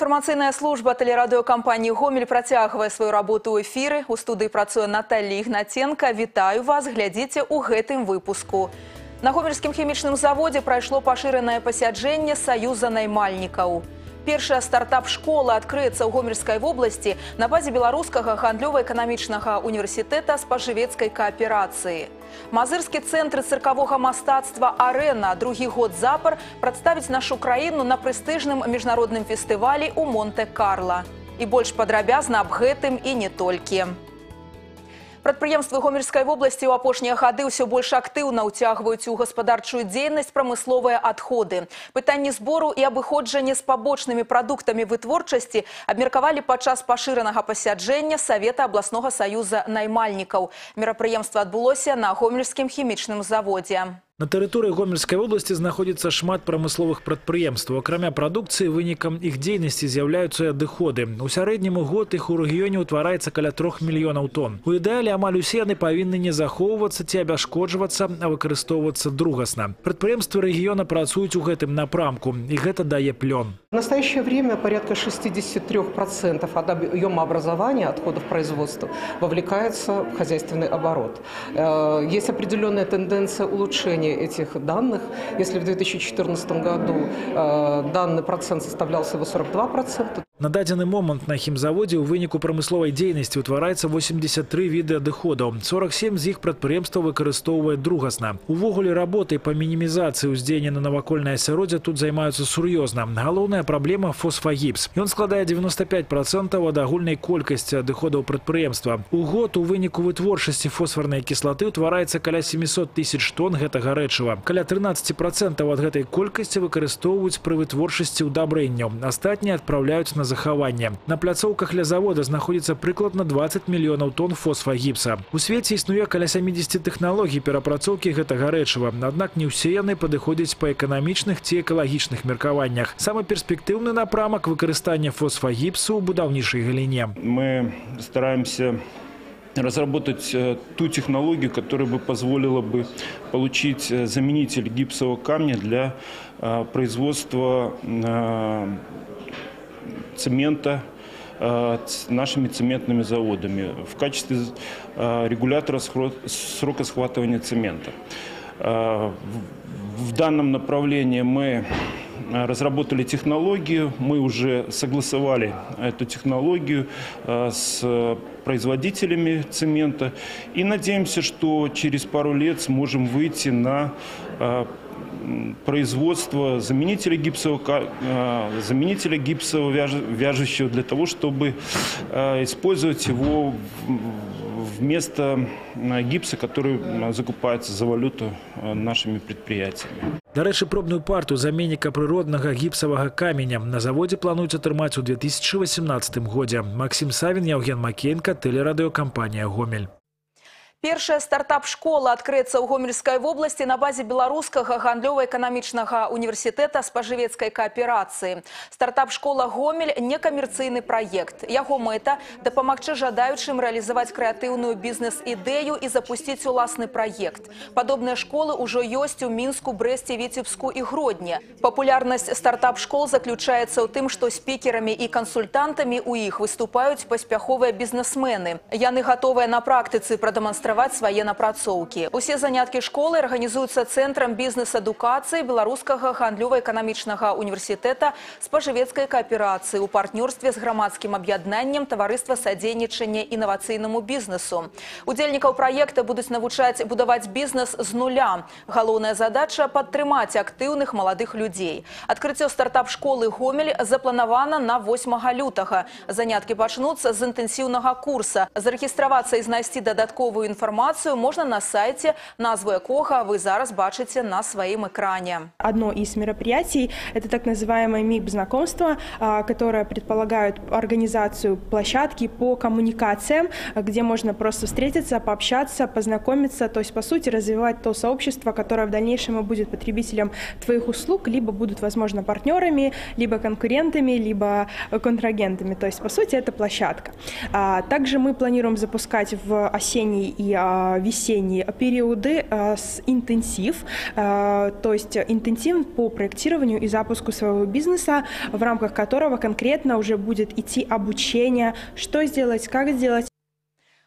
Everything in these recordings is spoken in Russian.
Інфармацыйная служба тэлерадыёкампаніі Гомель працягвае сваю работу ў эфіры. У студыі працуе Наталі Ігнаценка. Вітаю вас, глядзіце ў гэтым выпуску. На гомельскім хімічным заводзе прайшло пашыранае пасяджэнне саюза наймальнікаў. Першая стартап-школа адкрыецца ў гомельскай вобласці на базе беларускага гандлёва-эканамічнага універсітэта спажывецкай кааперацыі. Мазырскі цэнтр цыркавога мастацтва «Арена» другі год запар прадставіць нашу краіну на прэстыжным міжнародным фестывалі ў Монте-Карло. І больш падрабязна аб гэтым і не толькі. Прадпрыемствы гомельскай вобласці ў апошнія гады ўсё больш актыўна ўцягваюць у гаспадарчую дзейнасць прамысловыя адходы. Пытанні збору і абыходжання з пабочнымі прадуктамі вытворчасці абмеркавалі падчас пашыранага пасяджэння Савета абласнога саюза наймальнікаў. Мерапрыемства адбылося на гомельскім хімічным заводзе. На тэрыторыі гомельскай вобласці знаходзіцца шмат прамысловых прадпрыемстваў. Акрамя прадукцыі вынікам іх дзейнасці з'яўляюцца і адыходы. У сярэдняму год іх у рэгіёне ўтвараецца каля трох мільёнаў тонн. У ідэале амаль усе яны павінны не захоўвацца ці абяшкоджвацца, а выкарыстоўвацца другасна. Прадпрыемствы рэгіёна працуюць у гэтым напрамку, і гэта дае плён. В настоящее время порядка 63% от объема образования отходов производства вовлекается в хозяйственный оборот. Э, есть определенная тенденция улучшения этих данных. Если в 2014 году э, данный процент составлял всего 42%, на дадзены момант на хімзаводзе ў выніку прамысловай дзейнасці ўтвараецца 83 віды адыходаў. 47 з іх прадпрыемстваў выкарыстоўвае другасна. Увогуле работай па мінімізацыі ўздзеяння на навакольнае асяроддзе тут займаюцца сур'ёзна. Галоўная праблема фосфагіпс. Ён складае 95% ад агульнай колькасці адыходаў прадпрыемства. У год у выніку вытворчасці фосфарнай кіслаты ўтвараецца каля 700 тысяч тонн гэтага рэчыва. Каля 13% ад гэтай колькасці выкарыстоўваюць пры вытворчасці ўдабрэнняў. Астатнія адпраўляюць на захавання. На пляцоўках ля завода знаходзіцца прыкладна 20 мільёнаў тонн фосфагіпса. У свеце існуе каля 70 тэхналогій перапрацоўкі гэтага рэчыва. Аднак не ўсе яны падыходзяць па эканамічных ці экалагічных меркаваннях. Самы перспектыўны напрамак выкарыстання фосфагіпсу ў будаўнічай галіне. Мы стараемся разработать э, ту технологию, которая бы позволила бы получить э, заменитель гипсового камня для э, производства цемента э, нашими цементными заводами в качестве э, регулятора срока схватывания цемента. Э, в данном направлении мы разработали технологию, мы уже согласовали эту технологию с производителями цемента и надеемся, что через пару лет сможем выйти на производство заменителя гипсового, заменителя гипсового вяжущего для того, чтобы использовать его вместо гипса, который закупается за валюту нашими предприятиями. Дарэчы, пробную парту заменніка прыроднага гіпсавага каменя на заводзе плануюць атрымаць у 2018 годзе. Максім Савін, Яўген Макенка, тэлерадыёкампанія Гомель. Першая стартап-школа адкрыецца ў гомельскай вобласці на базе беларускага гандлёва-эканамічнага універсітэта спажывецкай кааперацыі. Стартап-школа Гомель некамерцыйны праект. Яго мэта дапамагчы жадаючым рэалізаваць крэатыўную бізнес-ідэю і запусціць уласны праект. Падобныя школы ўжо ёсць у мінску, брэсце, віцебску і гродні. Папулярнасць стартап-школ заключаецца ў тым, што спікерамі і кансультантамі ў іх выступаюць паспяховыя бізнесмены. Яны гатовыя на практыцы прадэманстраваць адкрываць свае напрацоўкі. Усе заняткі школы арганізуюцца цэнтрам бізнес-адукацыі беларускага гандлёва-эканамічнага універсітэта спажывецкай кааперацыі ў партнёрстве з грамадскім аб'яднаннем таварыства садзейнічання інавацыйнаму бізнесу. Удзельнікаў праекта будуць навучаць будаваць бізнес з нуля. Галоўная задача падтрымаць актыўных маладых людзей. Адкрыццё стартап-школы Гомель запланавана на 8 лютага. Заняткі пачнуцца з інтэнсіўнага курса. Зарэгістравацца і знайсці дадатковую інфармацыю информацию можно на сайте, назву якога вы зараз бачите на своем экране. Одно из мероприятий – это так называемое МИП знакомство, которое предполагает организацию площадки по коммуникациям, где можно просто встретиться, пообщаться, познакомиться, то есть, по сути, развивать то сообщество, которое в дальнейшем будет потребителем твоих услуг, либо будут, возможно, партнерами, либо конкурентами, либо контрагентами. То есть, по сути, это площадка. Также мы планируем запускать в осенний и и а, весенние периоды а, с интенсив, а, то есть интенсив по проектированию и запуску своего бизнеса, в рамках которого конкретно уже будет идти обучение, что сделать, как сделать.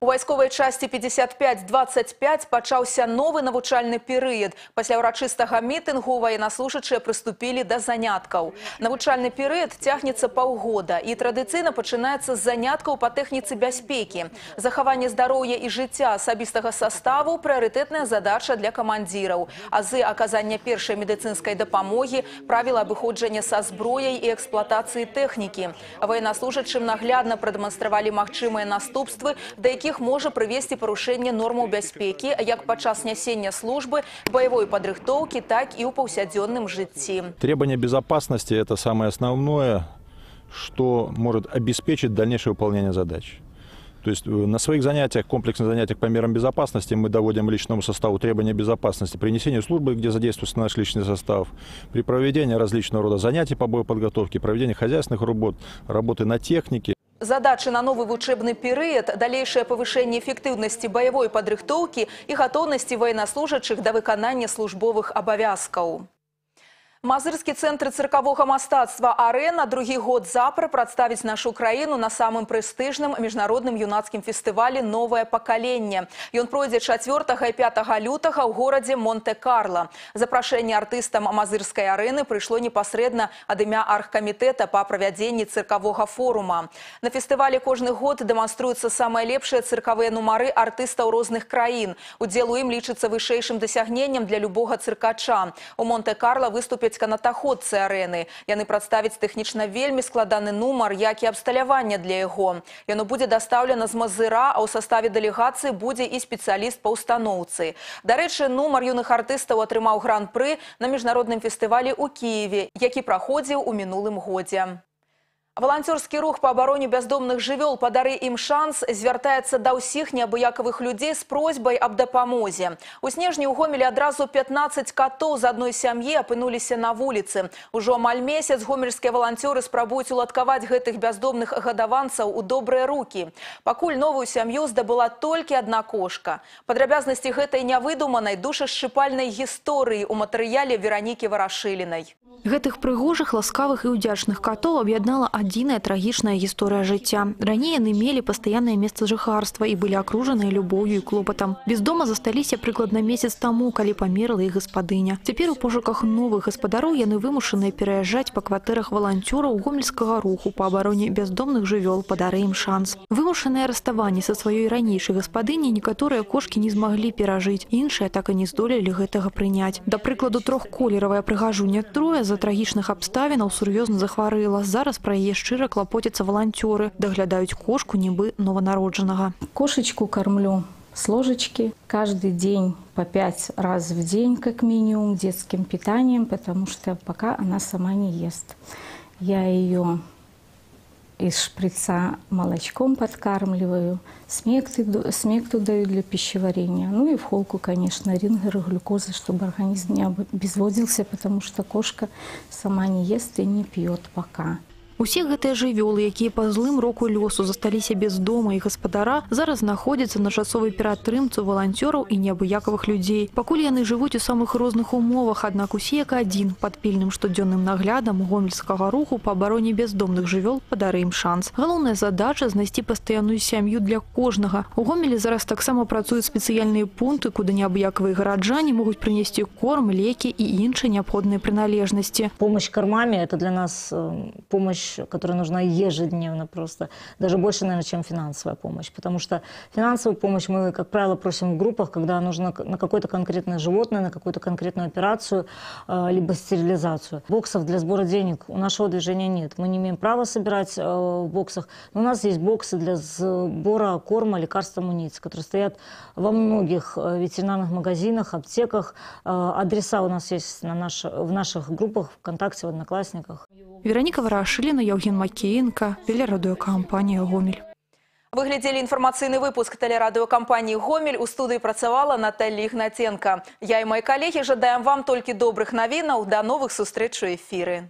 У вайсковай часці 55-25 пачаўся новы навучальны перыяд. Пасля ўрачыстага мітынгу ваеннаслужачыя прыступілі да заняткаў. Навучальны перыяд цягнецца паўгода і традыцыйна пачынаецца з заняткаў па тэхніцы бяспекі. Захаванне здароўя і жыцця асабістага саставу прыярытэтная задача для камандзіраў. Азы аказання першай медыцынскай дапамогі, правіла абыходжання са зброяй і эксплуатацыі тэхнікі. Ваеннаслужачым наглядна прадэманстравалі магчымыя наступствы, да якіх можа прывесці парушэнне нормаў бяспекі як падчас нясення службы, баявой падрыхтоўкі, так і ў паўсядзённым жыцці. Требование безопасности – это самое основное, что может обеспечить дальнейшее выполнение задач. То есть э, на своих занятиях, комплексных занятиях по мерам безопасности мы доводим личному составу требования безопасности при несении службы, где задействуется наш личный состав, при проведении различного рода занятий по боеподготовке, проведении хозяйственных работ, работы на технике. Задачы на новы вучэбны перыяд, далейшае павышэнне эфектыўнасці баявой падрыхтоўкі і гатоўнасці ваеннаслужачых да выканання службовых абавязкаў. Мазырскі цэнтр цыркавога мастацтва «Арена» другі год запар прадставіць нашу краіну на самым прэстыжным міжнародным юнацкім фестывалі «Новае пакаленне». Ён пройдзе 4 і 5 лютага ў горадзе Монте-Карло. Запрашэнне артыстам Мазырскай арэны прыйшло непасрэдна ад імя аргкамітэта па правядзенні цыркавога форума. На фестывалі кожны год дэманструюцца самыя лепшыя цыркавыя нумары артыстаў розных краін. Удзел у ім лічыцца вышэйшым дасягненнем для любога цыркача. У Монте-Карло выступяць канатаходцы арэны. Яны прадставяць тэхнічна вельмі складаны нумар, як і абсталяванне для яго. Яно будзе дастаўлена з мазыра, а ў саставе дэлегацыі будзе і спецыяліст па ўстаноўцы. Дарэчы, нумар юных артыстаў атрымаў гран-пры на міжнародным фестывалі ў Кіеве, які праходзіў у мінулым годзе. Валанцёрскі рух па абароне бяздомных жывёл падары ім шанс звяртаецца да ўсіх неабыякавых людзей з просьбай аб дапамозе. У снежні ў гомелі адразу 15 катоў з адной сям'і апынуліся на вуліцы. Ужо амаль месяц гомельскія валанцёры спрабуюць уладкаваць гэтых бяздомных гадаванцаў у добрыя рукі. Пакуль новую сям'ю здабыла толькі адна кошка. Падрабязнасці гэтай нявыдуманай душашчыпальнай гісторыі ў матэрыяле Веранікі Варашылінай. Гэтых прыгожых, ласкавых і ўдзячных катоў аб'яднала адзіная трагічная гісторыя жыцця. Раней яны мелі пастаяннае месца жыхарства і былі акружаныя любоўю і клопатам. Без дома засталіся прыкладна месяц таму, калі памерла іх гаспадыня. Цяпер у пошуках новых гаспадароў яны вымушаныя пераязджаць па кватэрах валанцёраў гомельскага руху па абароне бяздомных жывёл падары ім шанс. Вымушаныя раставанне са сваёй ранейшай гаспадыні некаторыя кошкі не змаглі перажыць, іншыя так і не здолелі гэтага прыняць. Да прыкладу трохколеравая прыгажуня трое з-за трагічных абставінаў сур'ёзна захварэла. Зараз пра яе шчыра клапоцяцца валанцёры, даглядаюць кошку нібы нованароджанага. Кошечку кормлю с ложечки каждый день по пять раз в день как минимум детским питанием, потому что пока она сама не ест. Я ее из шприца молочком подкармливаю, смекту, смекту даю для пищеварения, ну и в холку, конечно, рингер глюкозы, чтобы организм не обезводился, потому что кошка сама не ест и не пьет пока. Усе гэтыя жывёлы, якія па злым року лёсу засталіся без дома і гаспадара, зараз знаходзяцца на часовай ператрымцу валанцёраў і неабыякавых людзей. Пакуль яны жывуць у самых розных умовах, аднак усе як адзін пад пільным штодзённым наглядам гомельскага руху па абароне бяздомных жывёл падары ім шанс. Галоўная задача знайсці пастаянную сям'ю для кожнага. У гомелі зараз таксама працуюць спецыяльныя пункты, куды неабыякавыя гараджане могуць прынесці корм, лекі і іншыя неабходныя прыналежнасці. Помощь кормами – это для нас э, помощь которая нужна ежедневно просто, даже больше, наверное, чем финансовая помощь. Потому что финансовую помощь мы, как правило, просим в группах, когда нужно на какое-то конкретное животное, на какую-то конкретную операцию, э, либо стерилизацию. Боксов для сбора денег у нашего движения нет. Мы не имеем права собирать э, в боксах, но у нас есть боксы для сбора корма, лекарств, амуниции, которые стоят во многих э, ветеринарных магазинах, аптеках. Адреса у нас есть на наш, в наших группах ВКонтакте, в Одноклассниках. Вероніка Варашыліна, Яўген Макеенка, тэлерадыёкампанія Гомель. Вы глядзелі інфармацыйны выпуск тэлерадыёкампаніі Гомель. У студыі працавала Наталья Ігнаценка. Я і мои калегі жадаем вам толькі добрых навінаў. Да новых сустрэч у эфіры.